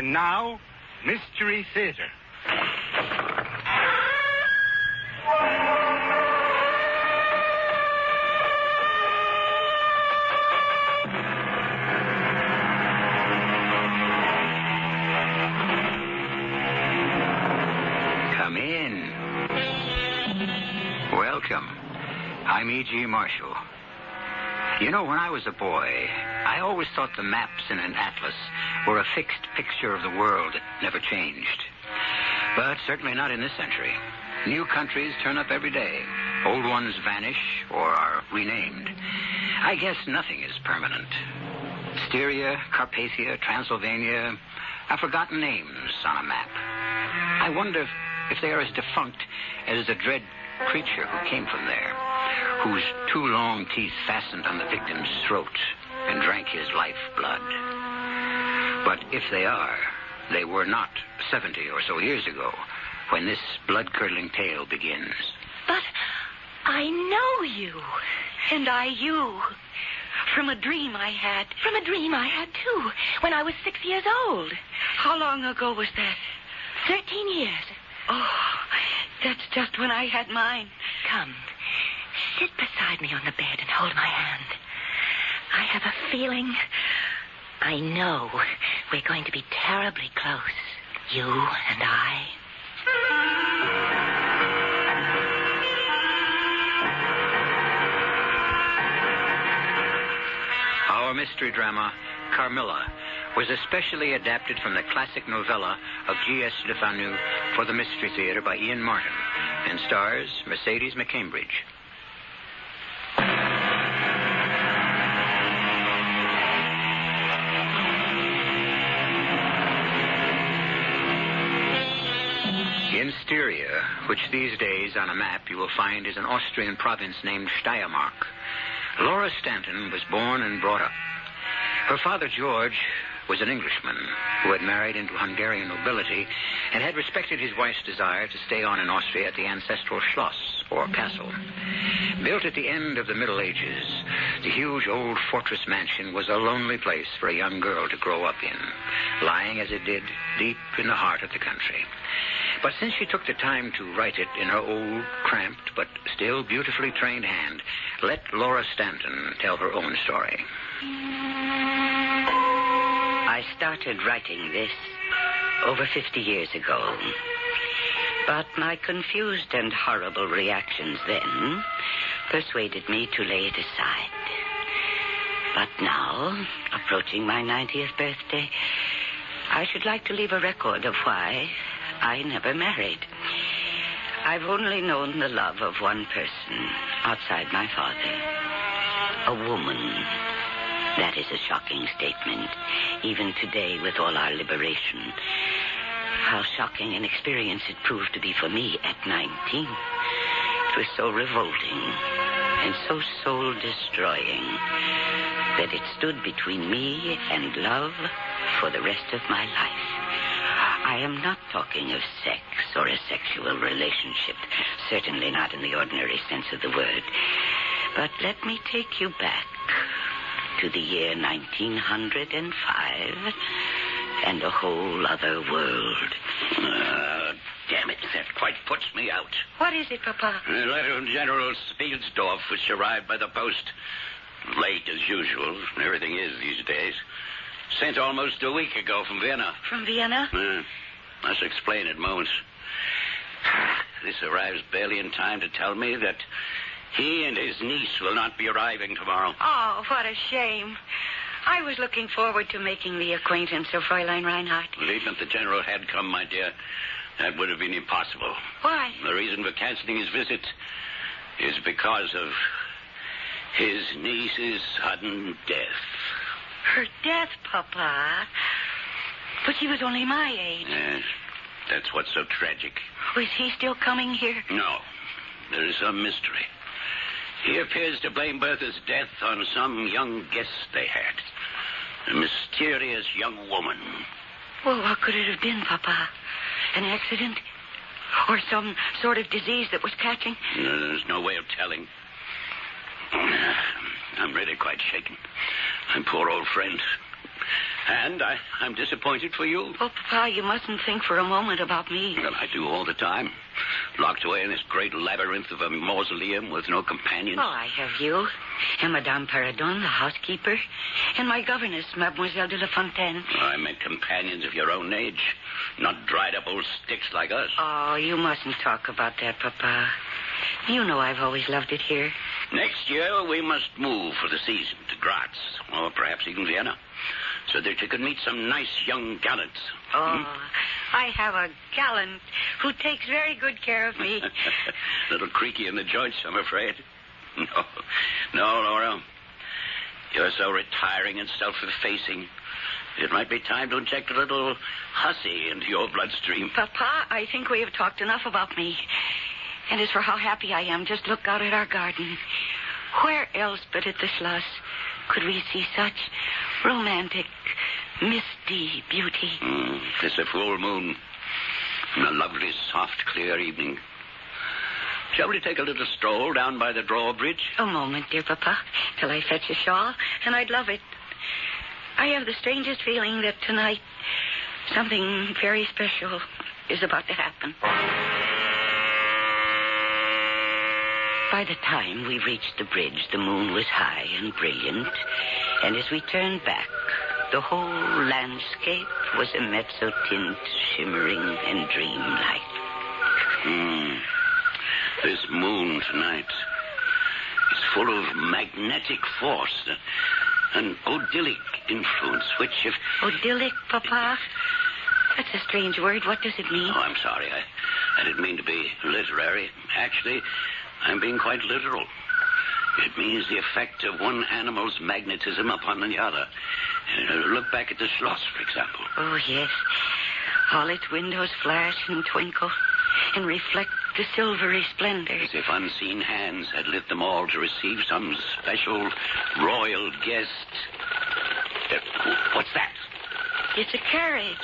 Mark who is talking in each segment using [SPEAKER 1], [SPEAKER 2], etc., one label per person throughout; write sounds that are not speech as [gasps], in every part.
[SPEAKER 1] And now, Mystery Theater.
[SPEAKER 2] Come in. Welcome. I'm E.G. Marshall. You know, when I was a boy, I always thought the maps in an atlas were a fixed picture of the world that never changed. But certainly not in this century. New countries turn up every day. Old ones vanish or are renamed. I guess nothing is permanent. Styria, Carpathia, Transylvania are forgotten names on a map. I wonder if, if they are as defunct as the dread creature who came from there, whose two long teeth fastened on the victim's throat and drank his lifeblood. But if they are, they were not 70 or so years ago when this blood curdling tale begins.
[SPEAKER 3] But I know you. And I you. From a dream I had. From a dream I had, too, when I was six years old. How long ago was that? Thirteen years. Oh, that's just when I had mine. Come, sit beside me on the bed and hold my hand. I have a feeling. I know we're going to be terribly close. You and I.
[SPEAKER 2] Our mystery drama, Carmilla, was especially adapted from the classic novella of J.S. Le Fanu for the Mystery Theater by Ian Martin and stars Mercedes McCambridge. Styria, which these days on a map you will find is an Austrian province named Steiermark, Laura Stanton was born and brought up. Her father, George, was an Englishman who had married into Hungarian nobility and had respected his wife's desire to stay on in Austria at the ancestral Schloss, or castle. Built at the end of the Middle Ages, the huge old fortress mansion was a lonely place for a young girl to grow up in, lying as it did deep in the heart of the country. But since she took the time to write it in her old, cramped, but still beautifully trained hand, let Laura Stanton tell her own story.
[SPEAKER 4] I started writing this over 50 years ago. But my confused and horrible reactions then persuaded me to lay it aside. But now, approaching my 90th birthday, I should like to leave a record of why I never married. I've only known the love of one person outside my father. A woman. That is a shocking statement, even today with all our liberation. How shocking an experience it proved to be for me at 19. It was so revolting and so soul destroying that it stood between me and love for the rest of my life. I am not talking of sex or a sexual relationship, certainly not in the ordinary sense of the word. But let me take you back to the year 1905 and a whole other world.
[SPEAKER 5] Uh, damn it, that quite puts me out.
[SPEAKER 3] What is it, Papa?
[SPEAKER 5] A letter from General Spielsdorf, which arrived by the post. Late as usual, everything is these days. Sent almost a week ago from Vienna.
[SPEAKER 3] From Vienna?
[SPEAKER 5] Uh, must explain at moments. [sighs] This arrives barely in time to tell me that he and his niece will not be arriving tomorrow.
[SPEAKER 3] Oh, what a shame. I was looking forward to making the acquaintance of Fräulein Reinhardt.
[SPEAKER 5] Even if the general had come, my dear, that would have been impossible.
[SPEAKER 3] Why?
[SPEAKER 5] The reason for canceling his visit is because of his niece's sudden death.
[SPEAKER 3] Her death, Papa. But she was only my age.
[SPEAKER 5] Yes, that's what's so tragic.
[SPEAKER 3] Was he still coming here?
[SPEAKER 5] No, there is some mystery. He appears to blame Bertha's death on some young guest they had. A mysterious young woman.
[SPEAKER 3] Well, what could it have been, Papa? An accident? Or some sort of disease that was catching?
[SPEAKER 5] There's no way of telling. I'm really quite shaken. My poor old friend. And I, I'm disappointed for you.
[SPEAKER 4] Oh, Papa, you mustn't think for a moment about me.
[SPEAKER 5] Well, I do all the time. Locked away in this great labyrinth of a mausoleum with no companions.
[SPEAKER 4] Oh, I have you, and Madame Perrodon, the housekeeper, and my governess, Mademoiselle de la Fontaine.
[SPEAKER 5] I meant companions of your own age, not dried up old sticks like us.
[SPEAKER 4] Oh, you mustn't talk about that, Papa. You know I've always loved it here.
[SPEAKER 5] Next year, we must move for the season to Graz, or perhaps even Vienna, so that you could meet some nice young gallants.
[SPEAKER 4] Oh, hmm? I have a gallant who takes very good care of me. [laughs]
[SPEAKER 5] little creaky in the joints, I'm afraid. [laughs] No, no, Laura. You're so retiring and self-effacing. It might be time to inject a little hussy into your bloodstream.
[SPEAKER 4] Papa, I think we have talked enough about me. And as for how happy I am, just look out at our garden. Where else but at the Schloss could we see such romantic, misty beauty?
[SPEAKER 5] Mm, it's a full moon. And a lovely, soft, clear evening. Shall we take a little stroll down by the drawbridge?
[SPEAKER 4] A moment, dear Papa, till I fetch a shawl, and I'd love it. I have the strangest feeling that tonight something very special is about to happen. By the time we reached the bridge, the moon was high and brilliant, and as we turned back, the whole landscape was a mezzotint, shimmering and dreamlike.
[SPEAKER 5] Hmm. This moon tonight is full of magnetic force, an odyllic influence, which if...
[SPEAKER 4] Odyllic, Papa? That's a strange word. What does it mean?
[SPEAKER 5] Oh, I'm sorry. I, I didn't mean to be literary. Actually, I'm being quite literal. It means the effect of one animal's magnetism upon the other. Uh, look back at the Schloss, for example.
[SPEAKER 4] Oh, yes. All its windows flash and twinkle and reflect the silvery splendor.
[SPEAKER 5] As if unseen hands had lit them all to receive some special royal guest. Uh, what's that?
[SPEAKER 4] It's a carriage.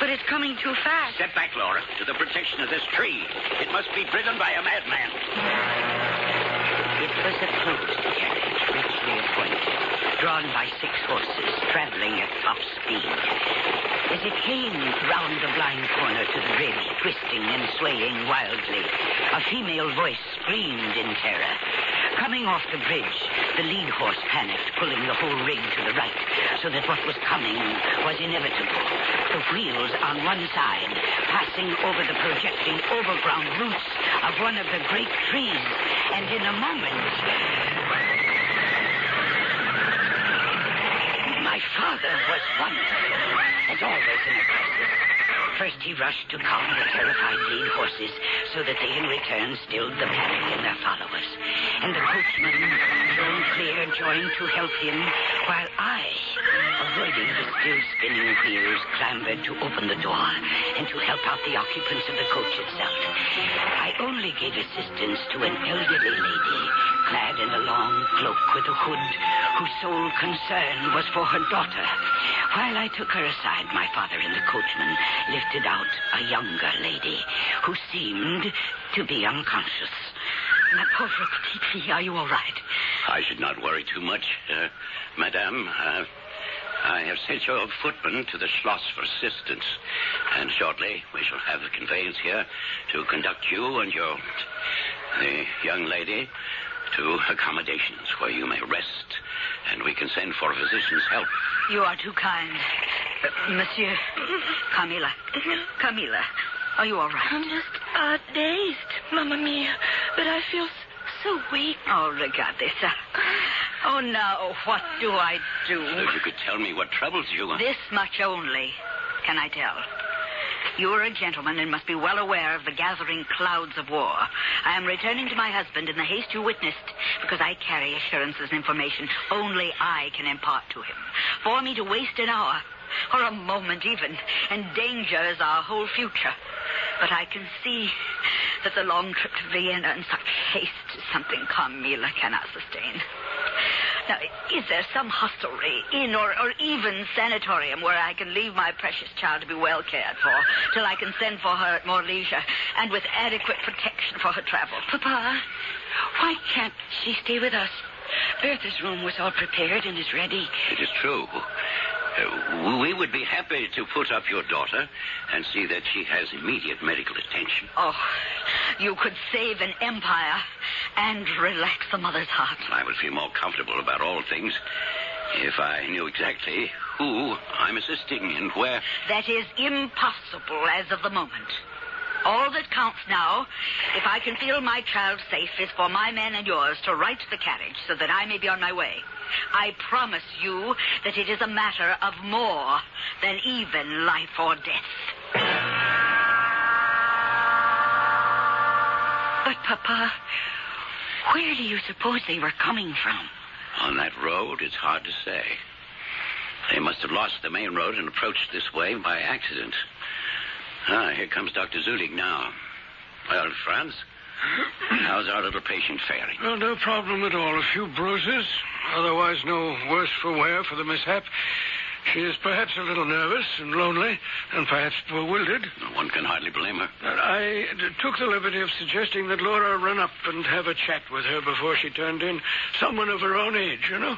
[SPEAKER 4] But it's coming too fast.
[SPEAKER 5] Step back, Laura, to the protection of this tree. It must be driven by a madman.
[SPEAKER 4] It was a closed carriage, richly appointed, drawn by six horses, traveling at top speed. As it came round the blind corner to the bridge, twisting and swaying wildly, a female voice screamed in terror. Coming off the bridge, the lead horse panicked, pulling the whole rig to the right, so that what was coming was inevitable. The wheels on one side, passing over the projecting overground roots of one of the great trees, and in a moment. My father was wonderful, as always in a crisis. First, he rushed to calm the terrified lead horses so that they in return stilled the panic in their followers. And the coachman, Joan Clear, joined to help him, while I, avoiding the still spinning wheels, clambered to open the door and to help out the occupants of the coach itself. I only gave assistance to an elderly lady, clad in a long cloak with a hood, whose sole concern was for her daughter. While I took her aside, my father and the coachman lifted out a younger lady who seemed to be unconscious.
[SPEAKER 6] Ma pauvre petite fille, are you all right?
[SPEAKER 5] I should not worry too much, uh, Madame. Uh, I have sent your footman to the Schloss for assistance, and shortly we shall have the conveyance here to conduct you and your the young lady to accommodations where you may rest, and we can send for a physician's help.
[SPEAKER 6] You are too kind. Uh, monsieur. Carmilla, Carmilla. Are you all right?
[SPEAKER 7] I'm just uh, dazed, Mamma Mia. But I feel so weak.
[SPEAKER 6] Oh, Regatesa. Oh, now, what do I do?
[SPEAKER 5] If you could tell me what troubles you.
[SPEAKER 6] This much only can I tell. You're a gentleman and must be well aware of the gathering clouds of war. I am returning to my husband in the haste you witnessed because I carry assurances and information only I can impart to him. For me to waste an hour, or a moment even, and danger is our whole future. But I can see that the long trip to Vienna in such haste is something Carmilla cannot sustain. Now, is there some hostelry, inn, or, or even sanatorium where I can leave my precious child to be well cared for till I can send for her at more leisure and with adequate protection for her travel?
[SPEAKER 4] Papa, why can't she stay with us? Bertha's room was all prepared and is ready.
[SPEAKER 5] It is true. Uh, we would be happy to put up your daughter and see that she has immediate medical attention.
[SPEAKER 4] Oh, you could save an empire and relax the mother's heart.
[SPEAKER 5] I would feel more comfortable about all things if I knew exactly who I'm assisting and where.
[SPEAKER 4] That is impossible as of the moment. All that counts now, if I can feel my child safe, is for my men and yours to right the carriage so that I may be on my way. I promise you that it is a matter of more than even life or death.
[SPEAKER 3] But, Papa, where do you suppose they were coming from?
[SPEAKER 5] On that road, it's hard to say. They must have lost the main road and approached this way by accident. Ah, here comes Dr. Zulig now. Well, Franz, how's our little patient faring?
[SPEAKER 8] Well, no problem at all. A few bruises, otherwise no worse for wear for the mishap. She is perhaps a little nervous and lonely, and perhaps bewildered.
[SPEAKER 5] No one can hardly blame her.
[SPEAKER 8] I took the liberty of suggesting that Laura run up and have a chat with her before she turned in. Someone of her own age, you know.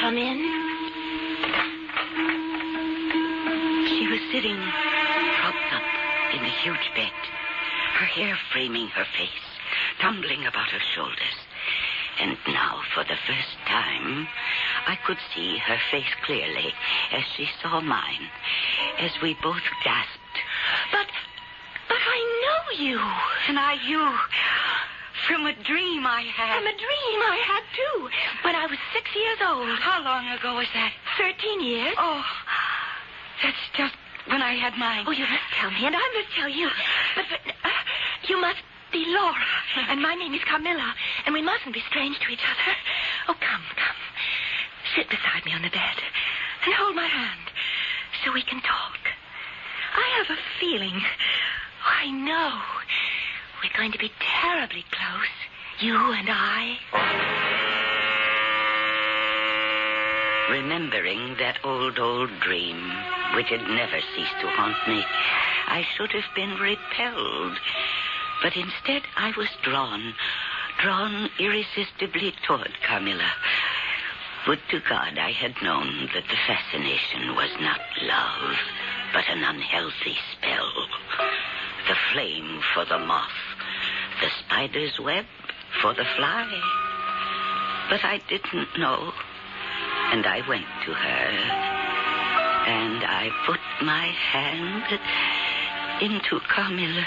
[SPEAKER 7] Come in.
[SPEAKER 4] Huge bed, her hair framing her face, tumbling about her shoulders. And now, for the first time, I could see her face clearly as she saw mine, as we both gasped.
[SPEAKER 3] But, but I know you. And I you. From a dream I had.
[SPEAKER 7] From a dream I had, too, when I was six years old.
[SPEAKER 3] How long ago was that?
[SPEAKER 7] Thirteen years.
[SPEAKER 3] Oh, that's just when I had mine.
[SPEAKER 7] Oh, you must tell me, and I must tell you. But, but uh, you must be Laura, and my name is Carmilla, and we mustn't be strange to each other. Oh, come, come. Sit beside me on the bed and hold my hand so we can talk. I have a feeling. Oh, I know. We're going to be terribly close, you and I.
[SPEAKER 4] Remembering that old, old dream, which had never ceased to haunt me, I should have been repelled. But instead, I was drawn, drawn irresistibly toward Carmilla. Would to God I had known that the fascination was not love, but an unhealthy spell. The flame for the moth, the spider's web for the fly. But I didn't know. And I went to her. And I put my hand into Carmilla's.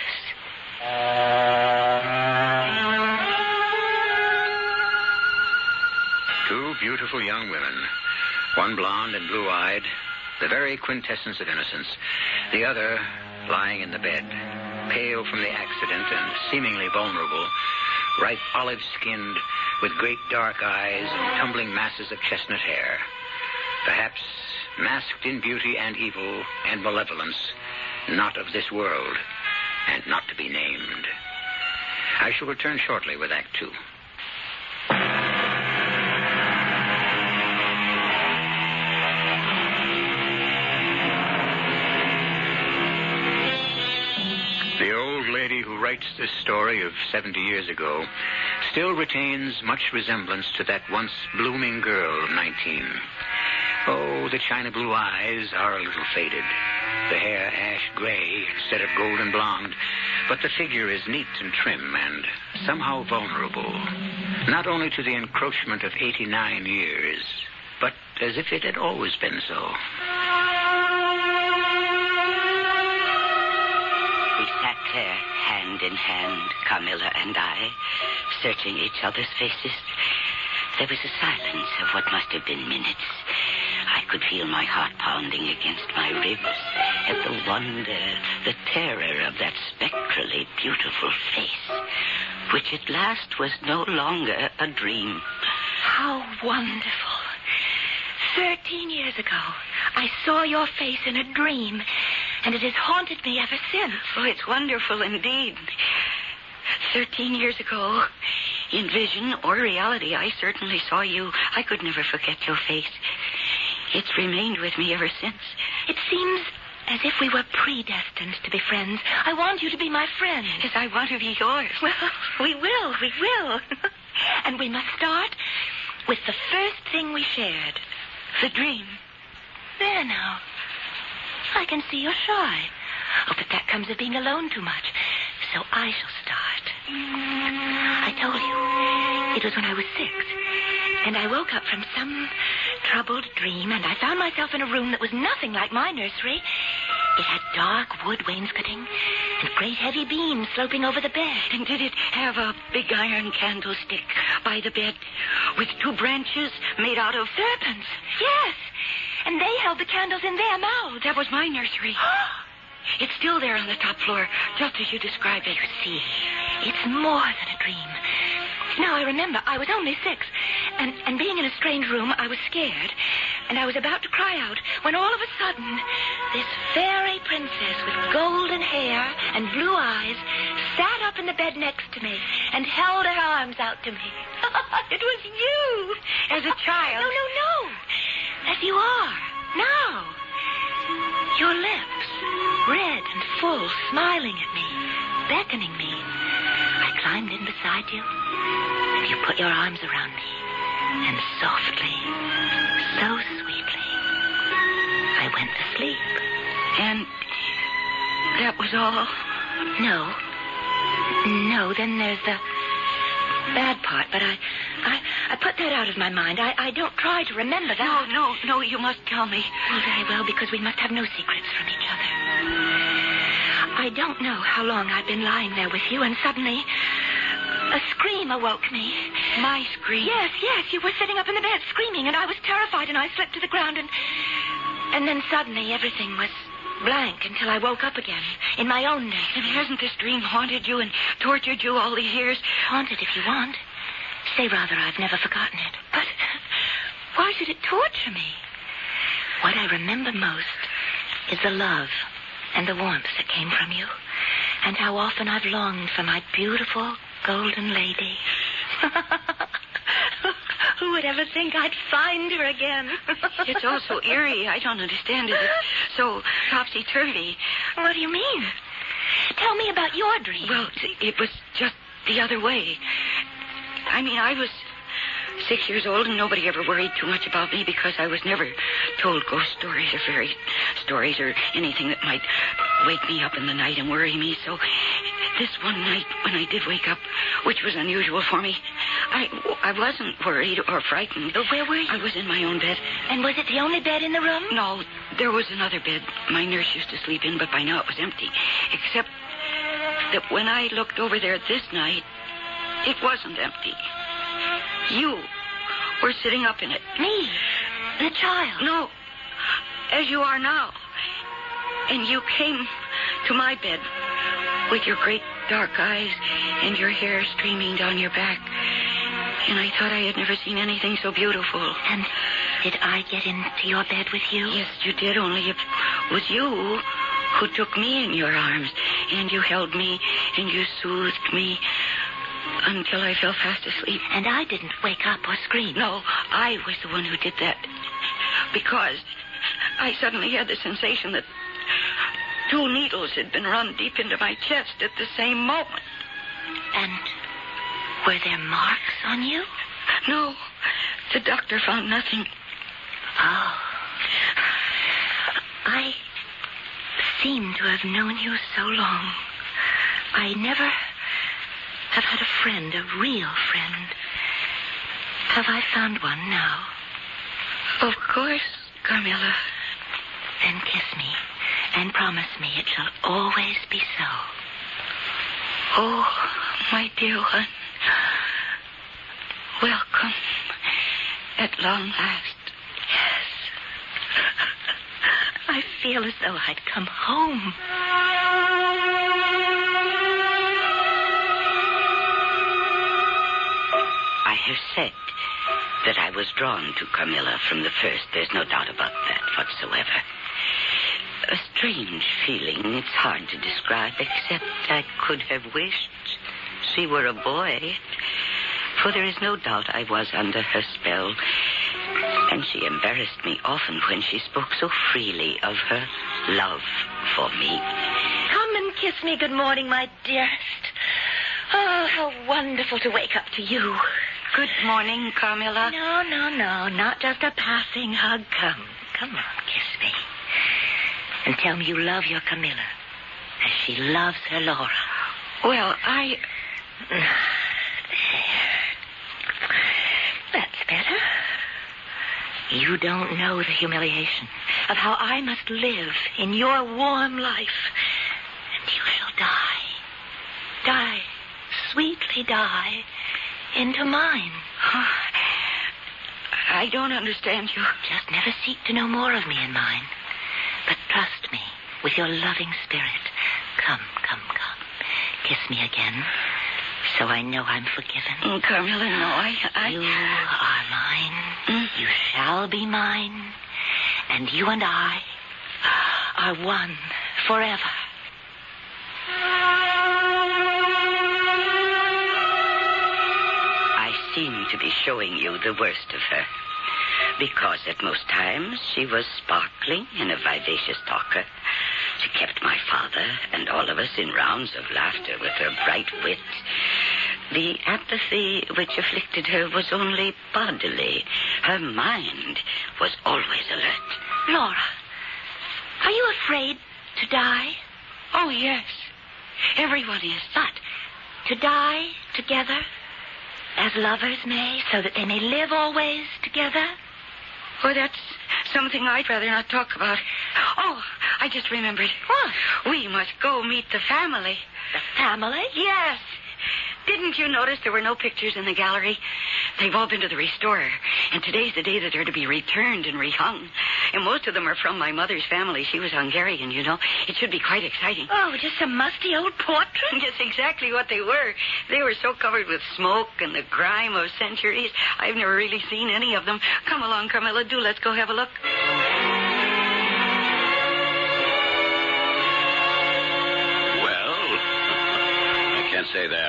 [SPEAKER 2] Two beautiful young women, one blonde and blue eyed, the very quintessence of innocence, the other lying in the bed, pale from the accident and seemingly vulnerable, ripe olive skinned, with great dark eyes and tumbling masses of chestnut hair. Perhaps masked in beauty and evil and malevolence, not of this world, and not to be named. I shall return shortly with Act Two. The old lady who writes this story of 70 years ago still retains much resemblance to that once blooming girl of 19. Oh, the china blue eyes are a little faded. The hair ash gray instead of golden blonde. But the figure is neat and trim and somehow vulnerable. Not only to the encroachment of 89 years, but as if it had always been so.
[SPEAKER 4] We sat there, hand in hand, Carmilla and I, searching each other's faces. There was a silence of what must have been minutes. I could feel my heart pounding against my ribs at the wonder, the terror of that spectrally beautiful face, which at last was no longer a dream.
[SPEAKER 7] How wonderful. Thirteen years ago, I saw your face in a dream, and it has haunted me ever since.
[SPEAKER 3] Oh, it's wonderful indeed. Thirteen years ago, in vision or reality, I certainly saw you. I could never forget your face. It's remained with me ever since.
[SPEAKER 7] It seems as if we were predestined to be friends. I want you to be my friend.
[SPEAKER 3] Yes, I want to be yours. [laughs]
[SPEAKER 7] Well, we will, we will. [laughs] and we must start with the first thing we shared the dream. There now. I can see you're shy. Oh, but that comes of being alone too much. So I shall start. I told you, it was when I was six. And I woke up from some troubled dream, and I found myself in a room that was nothing like my nursery. It had dark wood wainscoting and great heavy beams sloping over the bed.
[SPEAKER 3] And did it have a big iron candlestick by the bed with two branches made out of
[SPEAKER 7] Serpents, yes. And they held the candles in their mouths.
[SPEAKER 3] That was my nursery. [gasps] it's still there on the top floor, just as you described it.
[SPEAKER 7] You see, it's more than a dream. Now I remember I was only six, and, and being in a strange room, I was scared, and I was about to cry out when all of a sudden this fairy princess with golden hair and blue eyes sat up in the bed next to me and held her arms out to me. [laughs] it was you.
[SPEAKER 3] As a child?
[SPEAKER 7] No, no, no. As you are. Now. Your lips, red and full, smiling at me, beckoning me. I climbed in beside you, and you put your arms around me. And softly, so sweetly, I went to sleep.
[SPEAKER 3] And that was all?
[SPEAKER 7] No. No, then there's the bad part, but I I, I put that out of my mind. I, I don't try to remember that.
[SPEAKER 3] No, no, no, you must tell me.
[SPEAKER 7] Well, very well, because we must have no secrets from each other. I don't know how long I've been lying there with you, and suddenly a scream awoke me.
[SPEAKER 3] My scream.
[SPEAKER 7] Yes, yes, you were sitting up in the bed screaming, and I was terrified, and I slipped to the ground, and and then suddenly everything was blank until I woke up again in my own
[SPEAKER 3] And hasn't this dream haunted you and tortured you all these years?
[SPEAKER 7] Haunted, if you want. Say rather, I've never forgotten it. But why should it torture me? What I remember most is the love and the warmth that came from you, and how often I've longed for my beautiful golden lady. [laughs] Would ever think I'd find her again? [laughs]
[SPEAKER 3] It's all so eerie. I don't understand it. It's so topsy turvy.
[SPEAKER 7] What do you mean? Tell me about your dream.
[SPEAKER 3] Well, it was just the other way. I mean, I was six years old, and nobody ever worried too much about me because I was never told ghost stories or fairy stories or anything that might wake me up in the night and worry me. So, this one night when I did wake up, which was unusual for me, I, I wasn't worried or frightened.
[SPEAKER 7] But where were you?
[SPEAKER 3] I was in my own bed.
[SPEAKER 7] And was it the only bed in the room?
[SPEAKER 3] No, there was another bed my nurse used to sleep in, but by now it was empty. Except that when I looked over there this night, it wasn't empty. You were sitting up in it.
[SPEAKER 7] Me, the child.
[SPEAKER 3] No, as you are now. And you came to my bed with your great dark eyes and your hair streaming down your back. And I thought I had never seen anything so beautiful.
[SPEAKER 7] And did I get into your bed with you?
[SPEAKER 3] Yes, you did, only it was you who took me in your arms, and you held me, and you soothed me until I fell fast asleep.
[SPEAKER 7] And I didn't wake up or scream.
[SPEAKER 3] No, I was the one who did that. Because I suddenly had the sensation that two needles had been run deep into my chest at the same moment.
[SPEAKER 7] And were there marks on you?
[SPEAKER 3] No, the doctor found nothing.
[SPEAKER 7] Oh. I seem to have known you so long. I never have had a friend, a real friend. Have I found one now?
[SPEAKER 3] Of course, Carmilla.
[SPEAKER 7] Then kiss me and promise me it shall always be so.
[SPEAKER 3] Oh, my dear one. Welcome at long last.
[SPEAKER 7] Yes. [laughs] I feel as though I'd come home.
[SPEAKER 3] I have said that I was drawn to Carmilla from the first. There's no doubt about that whatsoever. A strange feeling. It's hard to describe, except I could have wished she were a boy. For there is no doubt I was under her spell. And she embarrassed me often when she spoke so freely of her love for me.
[SPEAKER 7] Come and kiss me good morning, my dearest. Oh, how wonderful to wake up to you.
[SPEAKER 3] Good morning, Carmilla.
[SPEAKER 7] No, no, no. Not just a passing hug. Come, come on, kiss me. And tell me you love your Carmilla as she loves her Laura.
[SPEAKER 3] Well, I.
[SPEAKER 7] There. That's better. You don't know the humiliation of how I must live in your warm life. And you shall die. Die. Sweetly die. Into mine.
[SPEAKER 3] I don't understand you.
[SPEAKER 7] Just never seek to know more of me and mine. But trust me with your loving spirit. Come, come, come. Kiss me again. So I know I'm forgiven.
[SPEAKER 3] Mm, Carmilla, no, I. I...
[SPEAKER 7] You are mine. You shall be mine. And you and I are one forever.
[SPEAKER 3] I seem to be showing you the worst of her. Because at most times she was sparkling and a vivacious talker. She kept my father and all of us in rounds of laughter with her bright wit. The apathy which afflicted her was only bodily. Her mind was always alert.
[SPEAKER 7] Laura, are you afraid to die?
[SPEAKER 3] Oh, yes. Everyone is.
[SPEAKER 7] But to die together, as lovers may, so that they may live always together?
[SPEAKER 3] Oh, that's something I'd rather not talk about. Oh, I just remembered.
[SPEAKER 7] What?
[SPEAKER 3] We must go meet the family.
[SPEAKER 7] The family?
[SPEAKER 3] Yes. Didn't you notice there were no pictures in the gallery? They've all been to the restorer, and today's the day that they're to be returned and rehung. And most of them are from my mother's family. She was Hungarian, you know. It should be quite exciting.
[SPEAKER 7] Oh, just some musty old portrait?
[SPEAKER 3] Just [laughs] exactly what they were. They were so covered with smoke and the grime of centuries. I've never really seen any of them. Come along, Carmilla. Do let's go have a look.
[SPEAKER 5] Well, [laughs] I can't say they're a very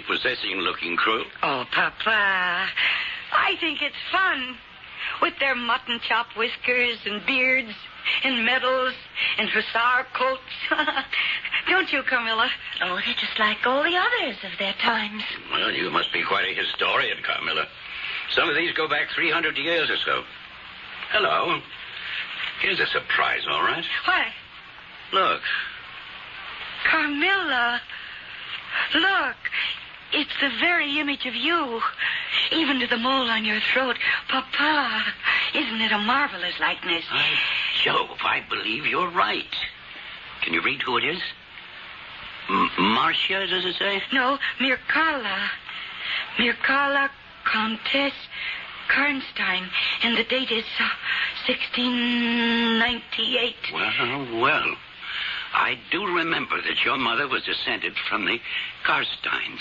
[SPEAKER 5] prepossessing looking crew.
[SPEAKER 3] Oh, Papa. I think it's fun. With their mutton chop whiskers and beards and medals and hussar coats. [laughs] Don't you, Carmilla?
[SPEAKER 7] Oh, they're just like all the others of their times.
[SPEAKER 5] Well, you must be quite a historian, Carmilla. Some of these go back 300 years or so. Hello. Here's a surprise, all right?
[SPEAKER 3] What?
[SPEAKER 5] Look.
[SPEAKER 3] Carmilla. Look. It's the very image of you. Even to the mole on your throat. Papa. Isn't it a marvelous likeness?
[SPEAKER 5] I, Jove, I believe you're right. Can you read who it is? M- Marcia, does it say?
[SPEAKER 3] No, Mircalla. Mircalla Countess Karnstein. And the date is uh, 1698.
[SPEAKER 5] Well, well. I do remember that your mother was descended from the Karnsteins.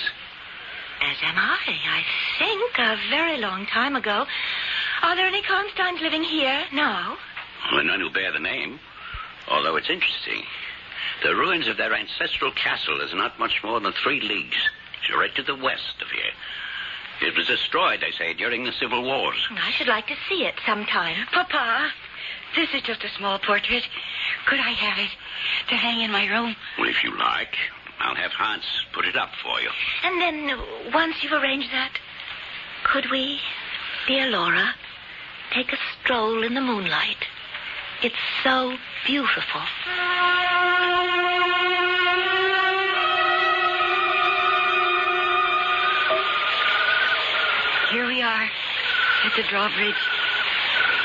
[SPEAKER 7] As am I, I think, a very long time ago. Are there any Karnsteins living here now?
[SPEAKER 5] Well, none who bear the name. Although it's interesting. The ruins of their ancestral castle is not much more than three leagues, right to the west of here. It was destroyed, they say, during the civil wars.
[SPEAKER 7] I should like to see it sometime.
[SPEAKER 3] Papa, this is just a small portrait. Could I have it to hang in my room?
[SPEAKER 5] Well, if you like, I'll have Hans put it up for you.
[SPEAKER 7] And then, once you've arranged that, could we, dear Laura, take a stroll in the moonlight? It's so beautiful.
[SPEAKER 3] Here we are at the drawbridge.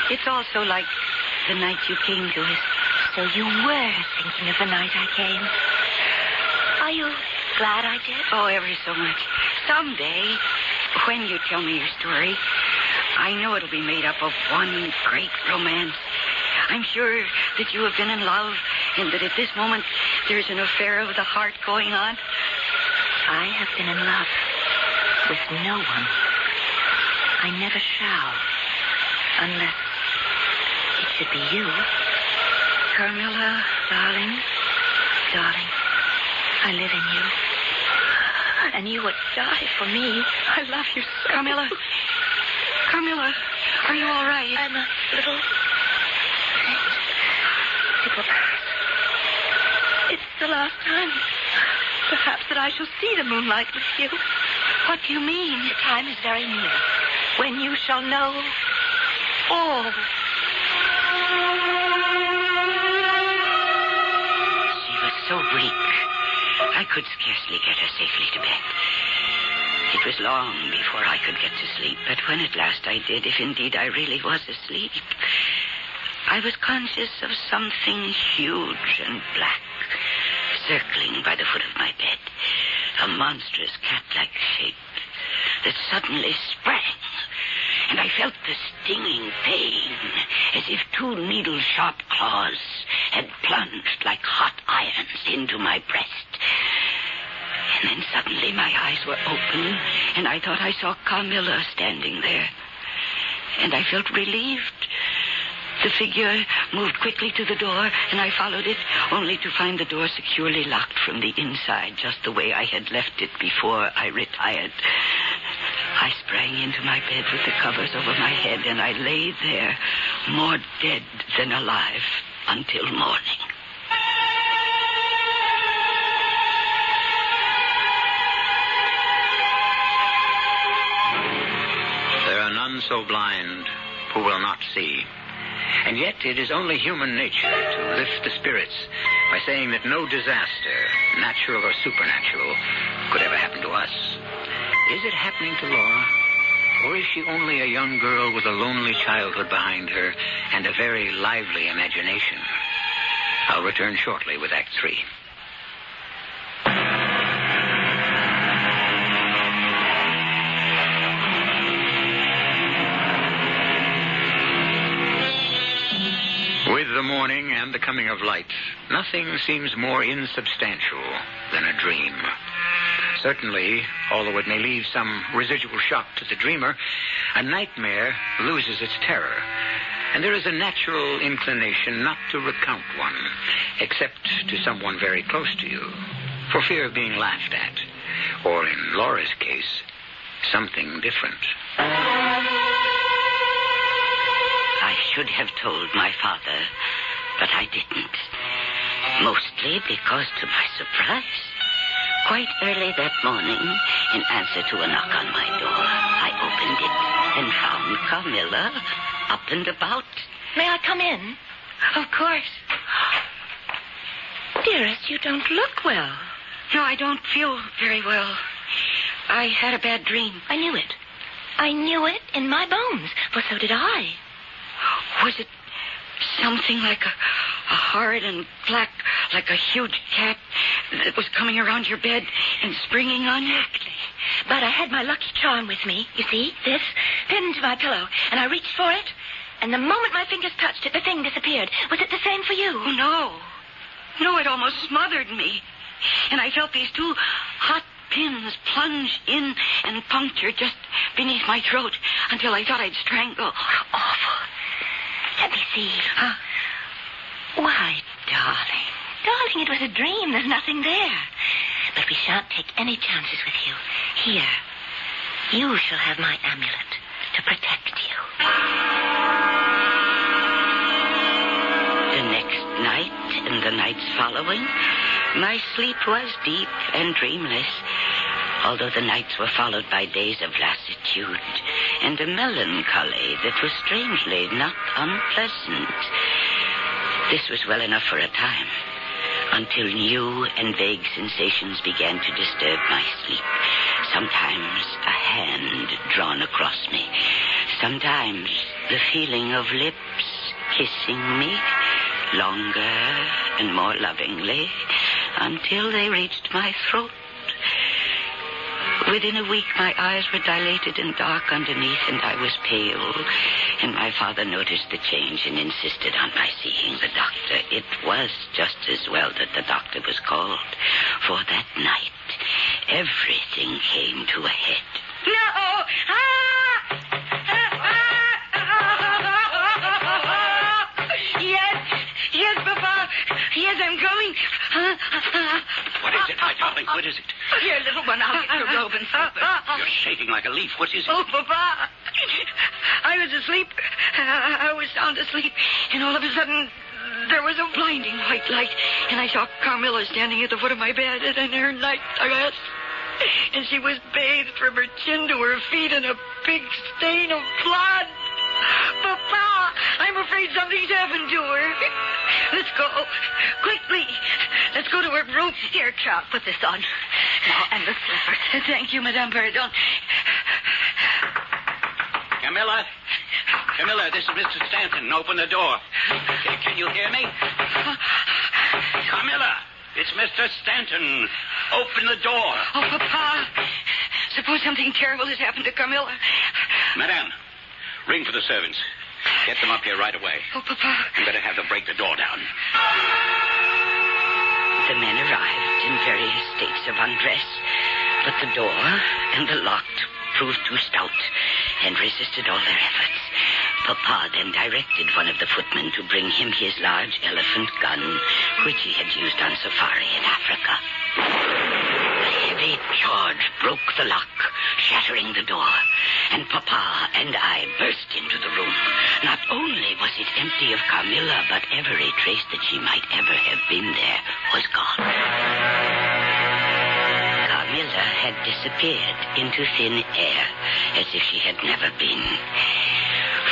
[SPEAKER 3] It's also like the night you came to us.
[SPEAKER 7] So you were thinking of the night I came. Are you glad I did?
[SPEAKER 3] Oh, ever so much. Someday, when you tell me your story, I know it'll be made up of one great romance. I'm sure that you have been in love and that at this moment there's an affair of the heart going on.
[SPEAKER 7] I have been in love with no one. I never shall. Unless it should be you.
[SPEAKER 3] Carmilla,
[SPEAKER 7] Darling, darling, I live in you. And you would die for me. I love you so.
[SPEAKER 3] Carmilla. Carmilla, are you all right?
[SPEAKER 7] I'm a little. It will pass. It's the last time, perhaps, that I shall see the moonlight with you.
[SPEAKER 3] What do you mean?
[SPEAKER 7] The time is very near when you shall know all.
[SPEAKER 4] She was so weak, I could scarcely get her safely to bed. It was long before I could get to sleep, but when at last I did, if indeed I really was asleep, I was conscious of something huge and black circling by the foot of my bed, a monstrous cat-like shape that suddenly sprang, and I felt the stinging pain as if two needle-sharp claws had plunged like hot irons into my breast. And then suddenly my eyes were open, and I thought I saw Carmilla standing there. And I felt relieved. The figure moved quickly to the door, and I followed it, only to find the door securely locked from the inside, just the way I had left it before I retired. I sprang into my bed with the covers over my head, and I lay there, more dead than alive, until morning.
[SPEAKER 2] There are none so blind who will not see. And yet it is only human nature to lift the spirits by saying that no disaster, natural or supernatural, could ever happen to us. Is it happening to Laura? Or is she only a young girl with a lonely childhood behind her and a very lively imagination? I'll return shortly with Act Three. With the morning and the coming of light, nothing seems more insubstantial than a dream. Certainly, although it may leave some residual shock to the dreamer, a nightmare loses its terror. And there is a natural inclination not to recount one, except to someone very close to you, for fear of being laughed at. Or in Laura's case, something different.
[SPEAKER 4] I should have told my father, but I didn't. Mostly because, to my surprise, quite early that morning, in answer to a knock on my door, I opened it and found Carmilla up and about.
[SPEAKER 7] May I come in?
[SPEAKER 3] Of course.
[SPEAKER 7] Dearest, you don't look well.
[SPEAKER 3] No, I don't feel very well. I had a bad dream.
[SPEAKER 7] I knew it. I knew it in my bones, for so did I.
[SPEAKER 3] Was it something like a, a hard and black, like a huge cat that was coming around your bed and springing on you?
[SPEAKER 7] Exactly. But I had my lucky charm with me, you see, this, pinned to my pillow, and I reached for it, and the moment my fingers touched it, the thing disappeared. Was it the same for you?
[SPEAKER 3] Oh, no. No, it almost smothered me. And I felt these two hot pins plunge in and puncture just beneath my throat until I thought I'd strangle.
[SPEAKER 7] Awful. Let me see.
[SPEAKER 3] Huh?
[SPEAKER 7] Why, darling. Darling, it was a dream. There's nothing there. But we shan't take any chances with you. Here. You shall have my amulet to protect you.
[SPEAKER 4] The next night and the nights following, my sleep was deep and dreamless, although the nights were followed by days of lassitude and a melancholy that was strangely not unpleasant. This was well enough for a time, until new and vague sensations began to disturb my sleep. Sometimes a hand drawn across me, sometimes the feeling of lips kissing me longer and more lovingly until they reached my throat. Within a week, my eyes were dilated and dark underneath, and I was pale. And my father noticed the change and insisted on my seeing the doctor. It was just as well that the doctor was called, for that night, everything came to a head.
[SPEAKER 3] No! Ah! Yes, yes, Papa. Yes, I'm coming.
[SPEAKER 5] What is it, my darling? What is it?
[SPEAKER 3] Here, little one, I'll get your robe and slipper.
[SPEAKER 5] You're shaking like a leaf. What is it?
[SPEAKER 3] Oh, Papa. I was asleep. I was sound asleep. And all of a sudden, there was a blinding white light. And I saw Carmilla standing at the foot of my bed in her night dress. And she was bathed from her chin to her feet in a big stain of blood. Papa, I'm afraid something's happened to her. Let's go. Quickly. Let's go to her room.
[SPEAKER 4] Here, child, put this on. Now, and the slippers.
[SPEAKER 3] Thank you, Madame Perrodon.
[SPEAKER 5] Carmilla? Carmilla, this is Mr. Stanton. Open the door. Can, can you hear me? Carmilla, it's Mr. Stanton. Open the door.
[SPEAKER 3] Oh, Papa. Suppose something terrible has happened to Carmilla.
[SPEAKER 5] Madame, ring for the servants. Get them up here right away.
[SPEAKER 3] Oh, Papa.
[SPEAKER 5] You better have them break the door down.
[SPEAKER 4] The men arrived in various states of undress, but the door and the lock proved too stout and resisted all their efforts. Papa then directed one of the footmen to bring him his large elephant gun, which he had used on safari in Africa. A heavy charge broke the lock, shattering the door, and Papa and I burst into the room. Not only was it empty of Carmilla, but every trace that she might ever have been there was gone. Carmilla had disappeared into thin air as if she had never been.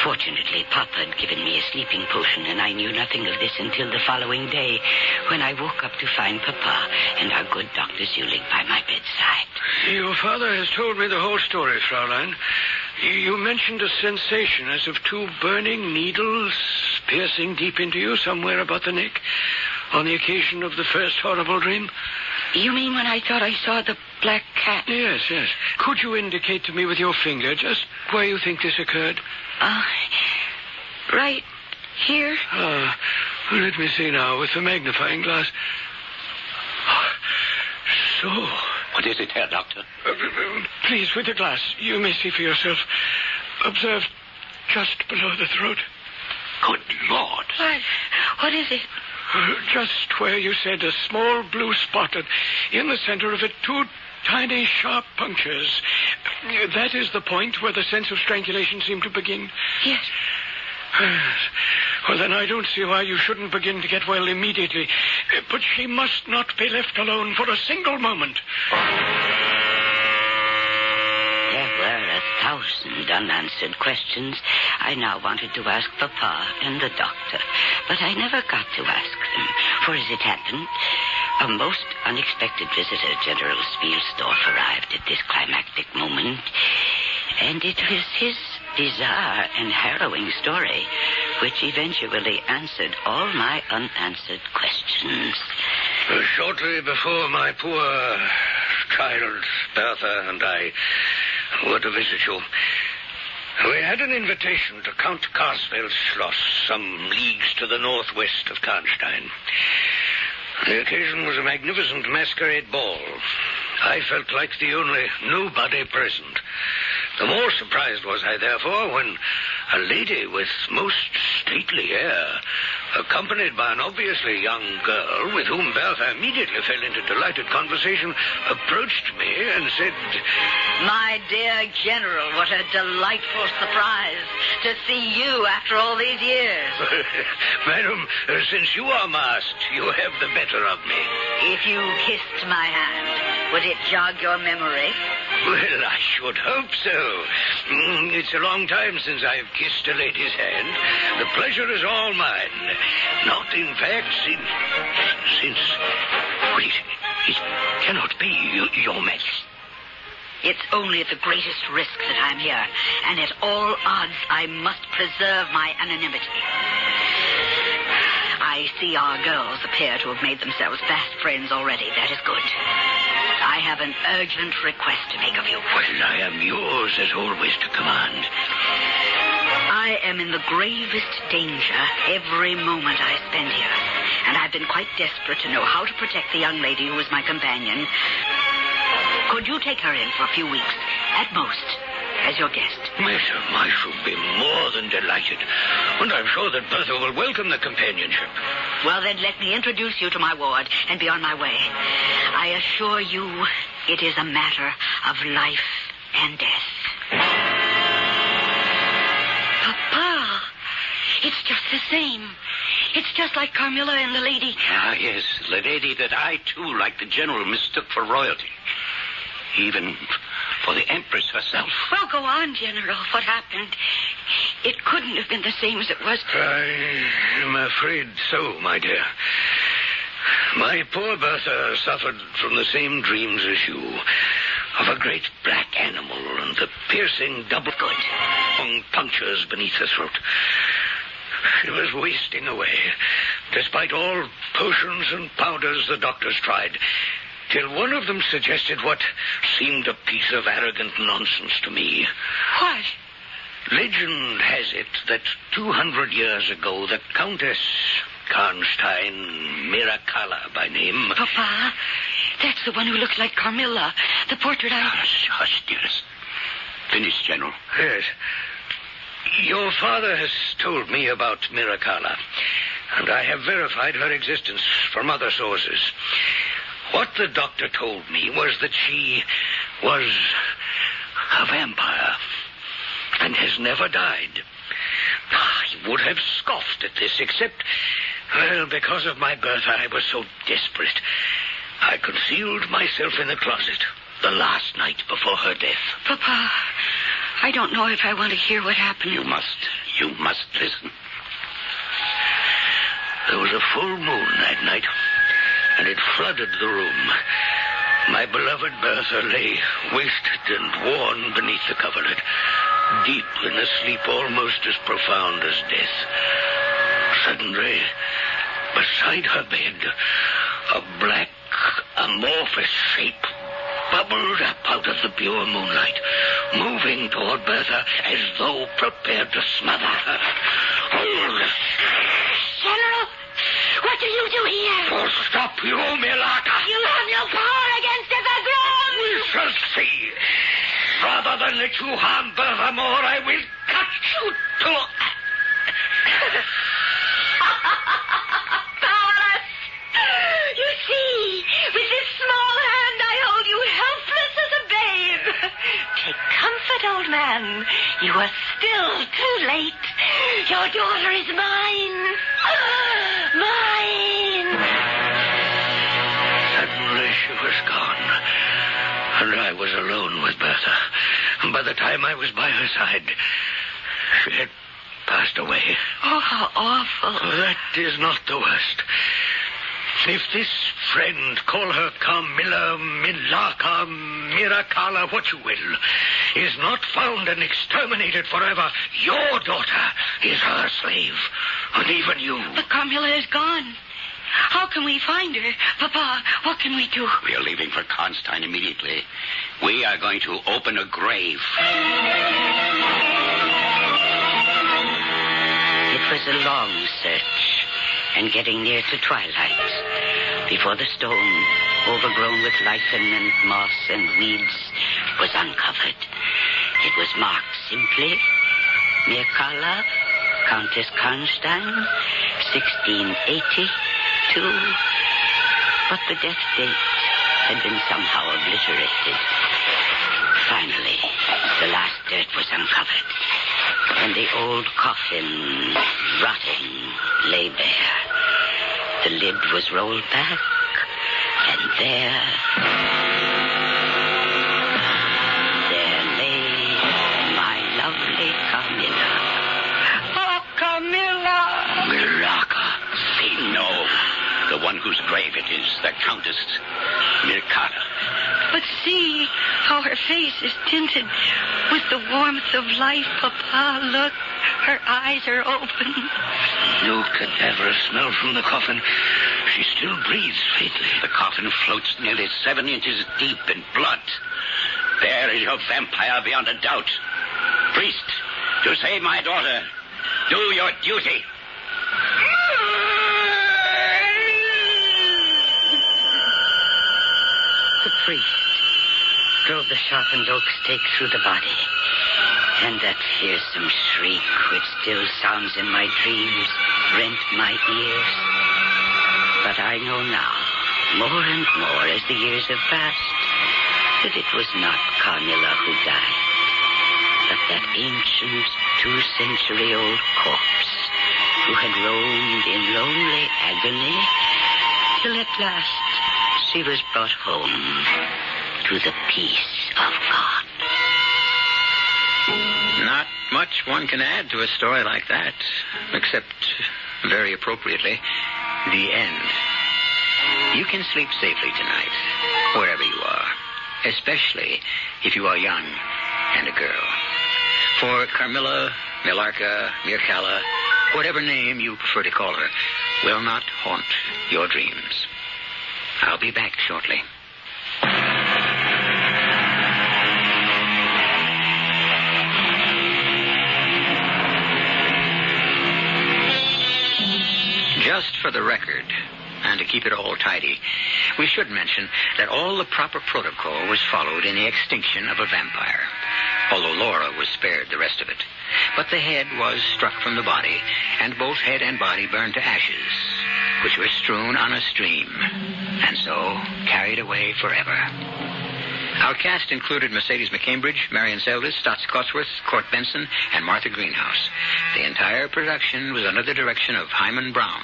[SPEAKER 4] Fortunately, Papa had given me a sleeping potion, and I knew nothing of this until the following day, when I woke up to find Papa and our good Dr. Zulig by my bedside.
[SPEAKER 8] Your father has told me the whole story, Fraulein. You mentioned a sensation as of two burning needles piercing deep into you somewhere about the neck on the occasion of the first horrible dream.
[SPEAKER 3] You mean when I thought I saw the black cat?
[SPEAKER 8] Yes, yes. Could you indicate to me with your finger just where you think this occurred?
[SPEAKER 3] Uh, right here.
[SPEAKER 8] Ah, let me see now with the magnifying glass. [sighs] So.
[SPEAKER 5] What is it, Herr Doctor?
[SPEAKER 8] Uh, please, with the glass, you may see for yourself. Observe just below the throat.
[SPEAKER 5] Good Lord.
[SPEAKER 3] What? What is it?
[SPEAKER 8] Uh, Just where you said a small blue spot, and in the center of it, two tiny sharp punctures. That is the point where the sense of strangulation seemed to begin.
[SPEAKER 3] Yes. [sighs]
[SPEAKER 8] Well, then I don't see why you shouldn't begin to get well immediately. But she must not be left alone for a single moment.
[SPEAKER 4] There were a thousand unanswered questions I now wanted to ask Papa and the doctor, but I never got to ask them. For as it happened, a most unexpected visitor, General Spielsdorf, arrived at this climactic moment, and it was his bizarre and harrowing story which eventually answered all my unanswered questions.
[SPEAKER 8] Shortly before my poor child, Bertha, and I were to visit you, we had an invitation to Count Carlsfeld's Schloss, some leagues to the northwest of Karnstein. The occasion was a magnificent masquerade ball. I felt like the only nobody present. The more surprised was I, therefore, when a lady with most stately air, accompanied by an obviously young girl with whom Bertha immediately fell into delighted conversation, approached me and said,
[SPEAKER 4] My dear General, what a delightful surprise to see you after all these years. [laughs]
[SPEAKER 8] Madam, since you are masked, you have the better of me.
[SPEAKER 4] If you kissed my hand, would it jog your memory?
[SPEAKER 8] Well, I should hope so. Mm, It's a long time since I've kissed a lady's hand. The pleasure is all mine. Not, in fact, since. Since. Wait, it cannot be, Your Majesty.
[SPEAKER 4] It's only at the greatest risk that I'm here, and at all odds I must preserve my anonymity. I see our girls appear to have made themselves fast friends already. That is good. I have an urgent request to make of you.
[SPEAKER 8] Well, I am yours as always to command.
[SPEAKER 4] I am in the gravest danger every moment I spend here, and I've been quite desperate to know how to protect the young lady who is my companion. Could you take her in for a few weeks, at most, as your guest?
[SPEAKER 8] Madam, I should be more than delighted. And I'm sure that Bertha will welcome the companionship.
[SPEAKER 4] Well, then let me introduce you to my ward and be on my way. I assure you, it is a matter of life and death.
[SPEAKER 3] Papa, it's just the same. It's just like Carmilla and the lady.
[SPEAKER 5] Ah, yes, the lady that I, too, like the general, mistook for royalty. even for the Empress herself.
[SPEAKER 3] Well, go on, General. What happened? It couldn't have been the same as it was.
[SPEAKER 8] I am afraid so, my dear. My poor Bertha suffered from the same dreams as you of a great black animal and the piercing double good long punctures beneath the throat. She was wasting away, despite all potions and powders the doctors tried, till one of them suggested what seemed a piece of arrogant nonsense to me.
[SPEAKER 3] What?
[SPEAKER 8] Legend has it that 200 years ago, the Countess Karnstein Mircalla by name.
[SPEAKER 3] Papa, that's the one who looked like Carmilla, the portrait I.
[SPEAKER 5] Ah, hush, hush, dearest. Finish, General.
[SPEAKER 8] Yes. Your father has told me about Mircalla, and I have verified her existence from other sources. What the doctor told me was that she was a vampire and has never died. I would have scoffed at this, except, well, because of my birth, I was so desperate. I concealed myself in the closet the last night before her death.
[SPEAKER 3] Papa, I don't know if I want to hear what happened.
[SPEAKER 5] You must. You must listen.
[SPEAKER 8] There was a full moon that night, and it flooded the room. My beloved Bertha lay wasted and worn beneath the coverlet, deep in a sleep almost as profound as death. Suddenly, beside her bed, a black, amorphous shape bubbled up out of the pure moonlight, moving toward Bertha as though prepared to smother her.
[SPEAKER 7] General, what do you do here?
[SPEAKER 8] For stop you, Millarca!
[SPEAKER 7] You have no power against throne!
[SPEAKER 8] We shall see. Rather than let you harm Bertha more, I will cut you to... [laughs]
[SPEAKER 7] old man. You are still too late. Your daughter is mine. Mine.
[SPEAKER 8] Suddenly she was gone, and I was alone with Bertha. And by the time I was by her side, she had passed away.
[SPEAKER 3] Oh, how awful.
[SPEAKER 8] That is not the worst. If this friend, call her Carmilla, Millarca, Mircalla, what you will, is not found and exterminated forever, your daughter is her slave, and even you.
[SPEAKER 3] But Carmilla is gone. How can we find her? Papa, what can we do?
[SPEAKER 5] We are leaving for Constantine immediately. We are going to open a grave.
[SPEAKER 4] It was a long search, and getting near to twilight, before the stone, overgrown with lichen and moss and weeds, was uncovered. It was marked simply Mircalla, Countess Karnstein, 1682. But the death date had been somehow obliterated. Finally, the last dirt was uncovered, and the old coffin, rotting, lay bare. The lid was rolled back, and. There
[SPEAKER 5] one whose grave it is, the Countess Mircalla.
[SPEAKER 3] But see how her face is tinted with the warmth of life, Papa. Look, her eyes are open.
[SPEAKER 8] No cadaverous smell from the coffin. She still breathes faintly.
[SPEAKER 5] The coffin floats nearly seven inches deep in blood. There is your vampire beyond a doubt. Priest, to save my daughter, do your duty.
[SPEAKER 4] The priest drove the sharpened oak stake through the body. And that fearsome shriek, which still sounds in my dreams, rent my ears. But I know now, more and more as the years have passed, that it was not Carmilla who died, but that ancient, two-century-old corpse who had roamed in lonely agony till at last she was brought home to the peace of God.
[SPEAKER 2] Not much one can add to a story like that, except, very appropriately, the end. You can sleep safely tonight, wherever you are, especially if you are young and a girl. For Carmilla, Millarca, Mircalla, whatever name you prefer to call her, will not haunt your dreams. I'll be back shortly. Just for the record, and to keep it all tidy, we should mention that all the proper protocol was followed in the extinction of a vampire, although Laura was spared the rest of it. But the head was struck from the body, and both head and body burned to ashes, which were strewn on a stream, and so carried away forever. Our cast included Mercedes McCambridge, Marian Seldes, Staats Cotsworth, Court Benson, and Martha Greenhouse. The entire production was under the direction of Himan Brown.